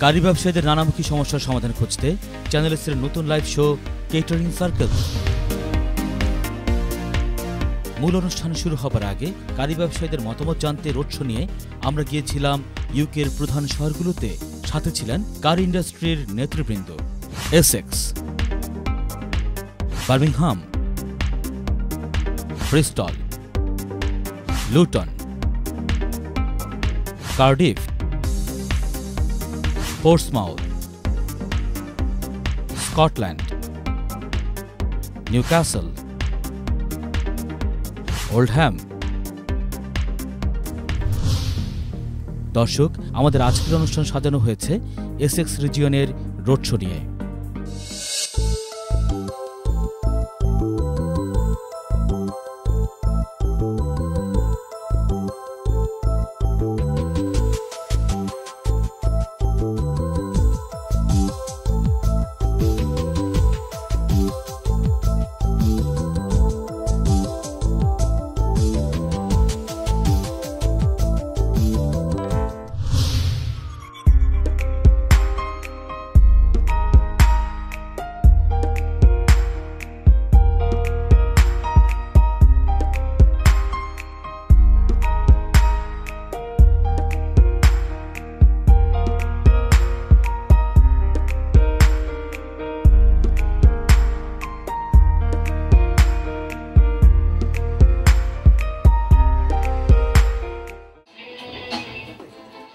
কারি ব্যবসায়ীদের নানামুখী সমস্যার সমাধান খুঁজতে চ্যানেল এসের নতুন লাইভ শো কেটারিং সার্কেল মূল অনুষ্ঠান শুরু হবার আগে কারি ব্যবসায়ীদের মতামত জানতে রোড শো নিয়ে আমরা গিয়েছিলাম ইউকের প্রধান শহরগুলোতে। সাথে ছিলেন কার ইন্ডাস্ট্রির নেতৃবৃন্দ? Essex Birmingham. Bristol. Luton. Cardiff. Portsmouth Scotland Newcastle Oldham দর্শক, আমাদের আজকের অনুষ্ঠান সাজানো হয়েছে এসেক্স রিজিয়নের রোড শো নিয়ে।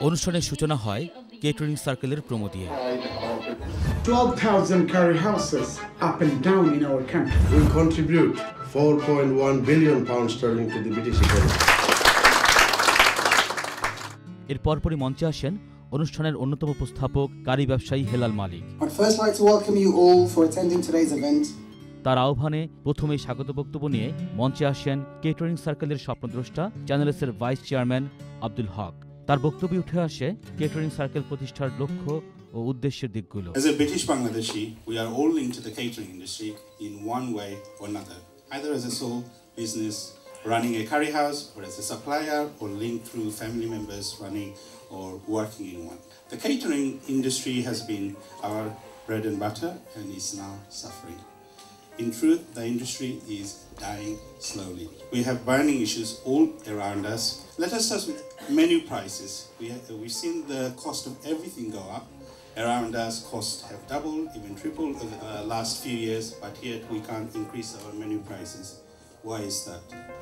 অনুষ্ঠানের সূচনা হয় কেটারিং সার্কেলের প্রমো দিয়ে এর পরপরই মঞ্চে আসেন অনুষ্ঠানের অন্যতম উপস্থাপক কারি ব্যবসায়ী হেলাল মালিক। তার আহ্বানে প্রথমেই স্বাগত বক্তব্য নিয়ে মঞ্চে আসেন কেটারিং সার্কেলের স্বপ্নদ্রষ্টা চ্যানেলসের ভাইস চেয়ারম্যান আব্দুল হক। তার বক্তব্যে উঠে আসে কেটারিং সার্কেল প্রতিষ্ঠার লক্ষ্য ও উদ্দেশ্যের দিকগুলো As a British Bangladeshi, we are all linked to the catering industry in one way or another, either as a sole business running a curry house, or as a supplier, or linked through family members running or working in one. The catering industry has been our bread and butter and is now suffering. In truth, the industry is dying slowly. We have burning issues all around us. Let us start with menu prices. We have, we've seen the cost of everything go up. Around us, costs have doubled, even tripled over the last few years, but yet we can't increase our menu prices. Why is that?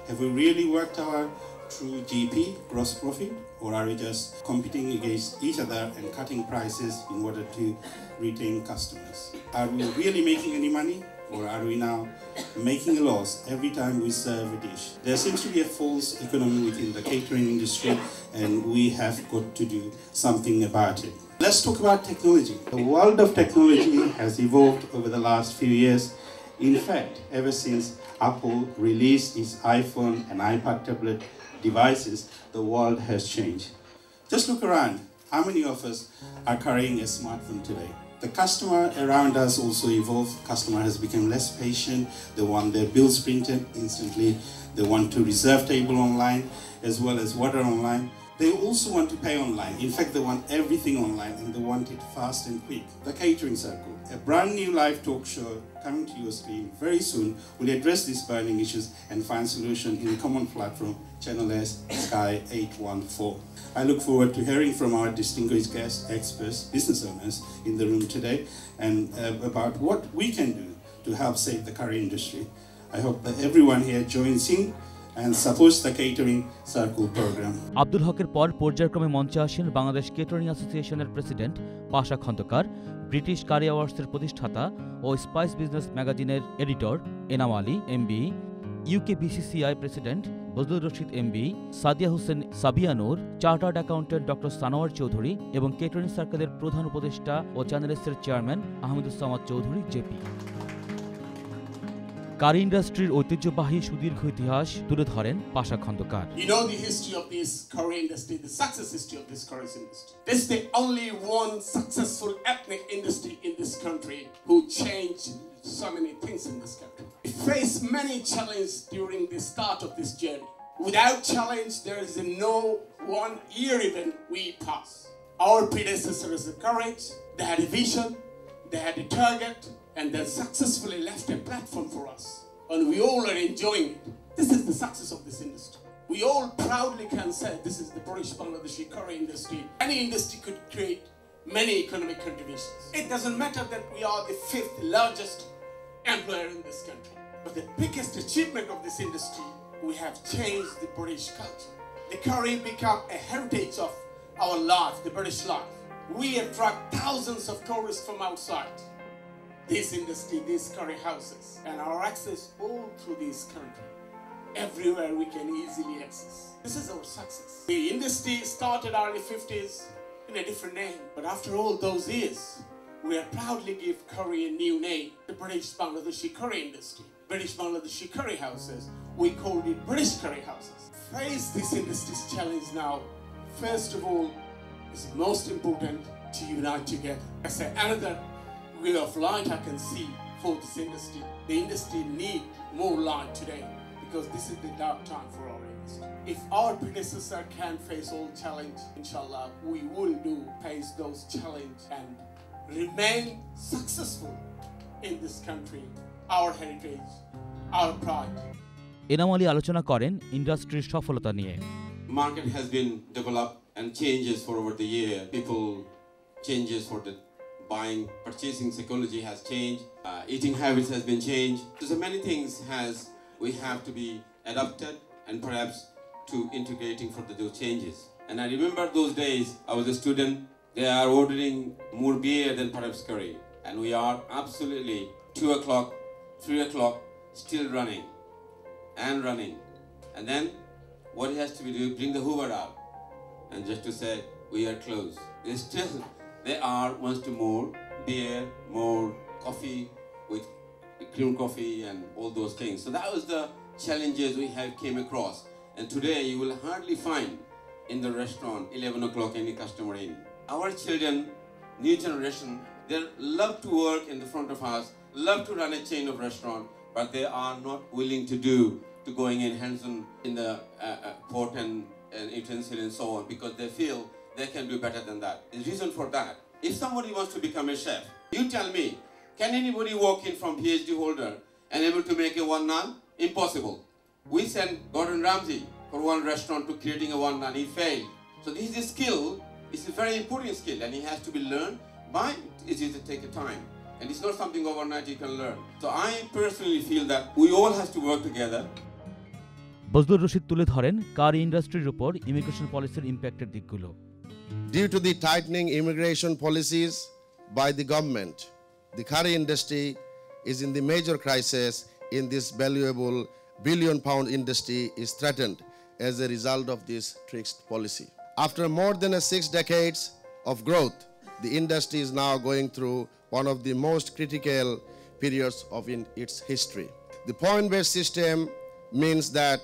Have we really worked our true GP, gross profit, or are we just competing against each other and cutting prices in order to retain customers? Are we really making any money? Or are we now making a loss every time we serve a dish? There seems to be a false economy within the catering industry, and we have got to do something about it. Let's talk about technology. The world of technology has evolved over the last few years. In fact, ever since Apple released its iPhone and iPad tablet devices, the world has changed. Just look around. How many of us are carrying a smartphone today? The customer around us also evolved. Customer has become less patient. They want their bills printed instantly. They want to reserve table online as well as water online. They also want to pay online. In fact, they want everything online and they want it fast and quick. The Catering Circle, a brand new live talk show coming to your screen very soon, will address these burning issues and find solution in a common platform, Channel S Sky 814. I look forward to hearing from our distinguished guests, experts, business owners in the room today, and uh, about what we can do to help save the curry industry. I hope that everyone here joins in and supports the Catering Circle program. Abdul হকের পর পর্যায়ক্রমে মঞ্চে আসেন Bangladesh catering অ্যাসোসিয়েশনের president Pasha Khondokar, British curry অ্যাওয়ার্ডসের প্রতিষ্ঠাতা ও spice business ম্যাগাজিনের editor Enam Ali MB UK BCCI president Bazlur Rashid MB Sadia Hossain Sabianur chartered accountant doctor Sanowar Chowdhury এবং কেটারিং সার্কেলের প্রধান উপদেষ্টা ও চ্যানেলসের chairman Ahmeduzzaman Chowdhury JP curry ইন্ডাস্ট্রির ঐতিহ্যবাহী সুদীর্ঘ ইতিহাস তুলে ধরেন পাশা Khandakar You know the history of this curry industry, the success history of this curry industry. This is the only one successful ethnic industry in this country who changed so many things in this country. We faced many challenges during the start of this journey. Without challenge, there is no one year even we pass. Our predecessors had courage, they had vision, they had the target, and they successfully left a platform for us. And we all are enjoying it. This is the success of this industry. We all proudly can say this is the British Bangladeshi curry industry. Any industry could create many economic contributions. It doesn't matter that we are the fifth largest employer in this country. But the biggest achievement of this industry, we have changed the British culture. The curry become a heritage of our life, the British life. We attract thousands of tourists from outside this industry, these curry houses, and our access all through this country. Everywhere we can easily access. This is our success. The industry started early 50s in a different name, but after all those years, we are proudly give curry a new name, the British Bangladeshi curry industry. British Bangladeshi curry houses. We called it British curry houses. Face this industry's challenge now. First of all, it's most important to unite together. Say another ray of light I can see for this industry. The industry need more light today because this is the dark time for our industry. If our predecessor can face all challenge, inshallah, we will do face those challenge and remain successful in this country, our heritage, our pride. Enam Ali আলোচনা করেন ইন্ডাস্ট্রির সফলতা নিয়ে market has been developed and changes for over the year. People changes for the buying, purchasing psychology has changed. Uh, eating habits has been changed. So, many things has we have to be adapted and perhaps to integrating for the, those changes. And I remember those days. I was a student. They are ordering more beer than perhaps curry, and we are absolutely two o'clock, three o'clock, still running and running. And then what he has to be do, bring the Hoover out and just to say we are closed. They still they are to more beer, more coffee with cream coffee and all those things. So that was the challenges we have came across. And today you will hardly find in the restaurant 11 o'clock any customer in. Our children, new generation, they love to work in the front of us, love to run a chain of restaurant, but they are not willing to do to going in hands on in the uh, uh, and, and utensil and so on because they feel they can do better than that. The reason for that, if somebody wants to become a chef, you tell me, can anybody walk in from PhD holder and able to make a one naan? Impossible. We sent Gordon Ramsay for one restaurant to creating a one naan. He failed. So this is a skill. It's a very important skill and it has to be learned by it is to take a time. And it's not something overnight you can learn. So I personally feel that we all have to work together Bazlur Rashid তুলে ধরেন কার ইন্ডাস্ট্রির উপর immigration পলিসির ইম্প্যাক্টের দিকগুলো Due to the tightening immigration policies by the government, the curry industry is in the major crisis in this valuable billion pound industry is threatened as a result of this fixed policy. After more than six decades of growth, the industry is now going through one of the most critical periods of its history. The point-based system means that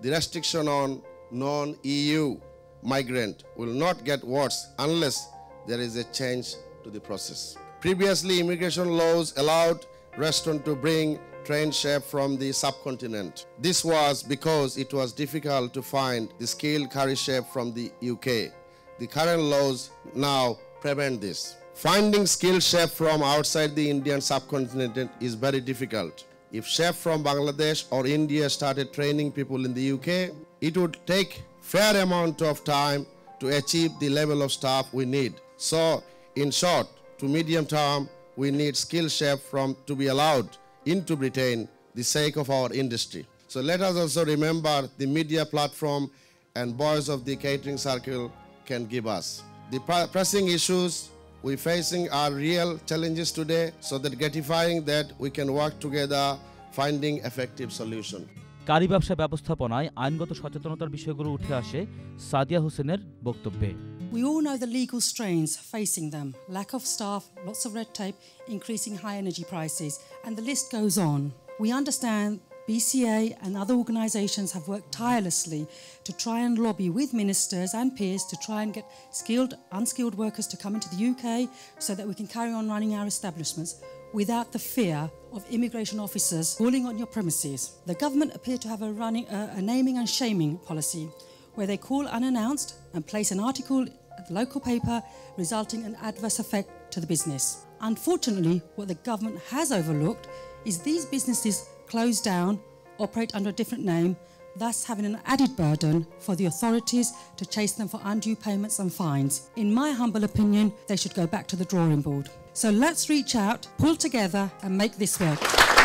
the restriction on non-EU migrant will not get worse unless there is a change to the process. Previously, immigration laws allowed restaurant to bring trained chef from the subcontinent. This was because it was difficult to find the skilled curry chef from the UK. The current laws now prevent this. Finding skilled chef from outside the Indian subcontinent is very difficult. If chef from Bangladesh or India started training people in the UK, it would take fair amount of time to achieve the level of staff we need. So, in short, to medium term, we need skilled chef from to be allowed into Britain the sake of our industry. So let us also remember the media platform and voice of the catering circle can give us. The pre- pressing issues we facing are real challenges today so that gratifying that we can work together finding effective solution. কারি ব্যবসা ব্যবস্থাপনায় আইনগত সচেতনতার বিষয়গুলো উঠে আসে সাদিয়া হোসেনের বক্তব্যে We all know the legal strains facing them lack of staff, lots of red tape, increasing high energy prices, and the list goes on. We understand BCA and other organisations have worked tirelessly to try and lobby with ministers and peers to try and get skilled, unskilled workers to come into the UK so that we can carry on running our establishments without the fear of immigration officers calling on your premises. The government appear to have a, running, uh, a naming and shaming policy where they call unannounced and place an article at the local paper, resulting in adverse effect to the business. Unfortunately, what the government has overlooked is these businesses close down, operate under a different name, thus having an added burden for the authorities to chase them for undue payments and fines. In my humble opinion, they should go back to the drawing board. So let's reach out, pull together, and make this work.